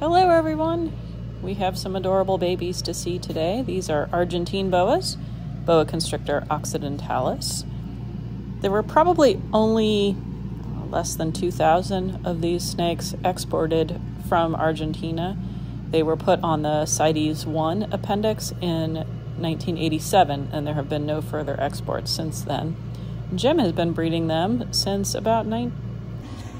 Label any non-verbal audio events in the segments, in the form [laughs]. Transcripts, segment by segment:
Hello, everyone. We have some adorable babies to see today. These are Argentine boas, boa constrictor occidentalis. There were probably only uh, less than 2,000 of these snakes exported from Argentina. They were put on the CITES 1 appendix in 1987, and there have been no further exports since then. Jim has been breeding them since about 19,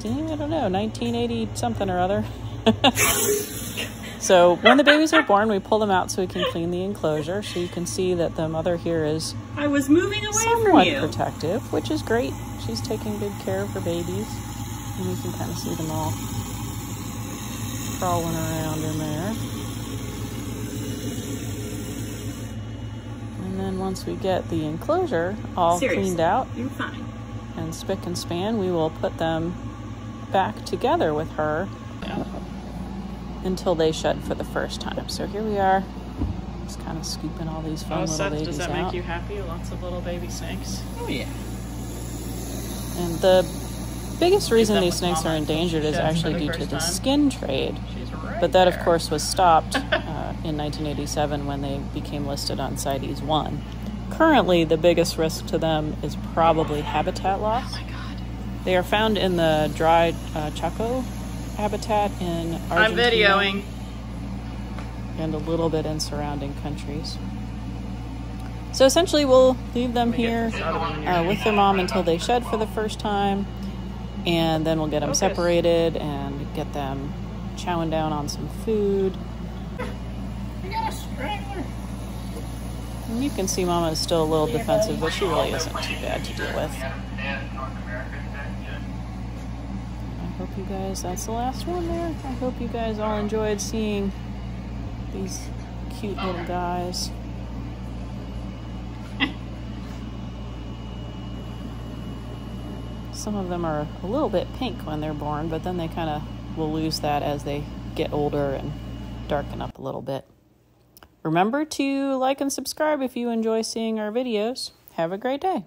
I don't know, 1980 something or other. [laughs] so when the babies are born, we pull them out so we can clean the enclosure. So you can see that the mother here is I was moving away somewhat from you. protective, which is great. She's taking good care of her babies, and you can kind of see them all crawling around in there. And then once we get the enclosure all Seriously, cleaned out You're fine. and spick and span, we will put them back together with her until they shed for the first time. So here we are, just kind of scooping all these fun Oh, little Seth, babies does that out. make you happy? Lots of little baby snakes. Oh yeah. And the biggest reason these snakes are endangered is actually due to first the time. skin trade. She's right But that, of course, was stopped [laughs] uh, in 1987 when they became listed on CITES 1. Currently, the biggest risk to them is probably habitat loss. Oh my god. They are found in the dry uh, Chaco habitat in Argentina I'm videoing. and a little bit in surrounding countries. So essentially, we'll leave them here uh, with their mom until they shed for the first time, and then we'll get them Focus. separated and get them chowing down on some food. You got a strangler. And you can see Mama is still a little defensive, but she really isn't too bad to deal with. Hope you guys, that's the last one there. I hope you guys all enjoyed seeing these cute little guys. [laughs] Some of them are a little bit pink when they're born, but then they kind of will lose that as they get older and darken up a little bit. Remember to like and subscribe if you enjoy seeing our videos. Have a great day.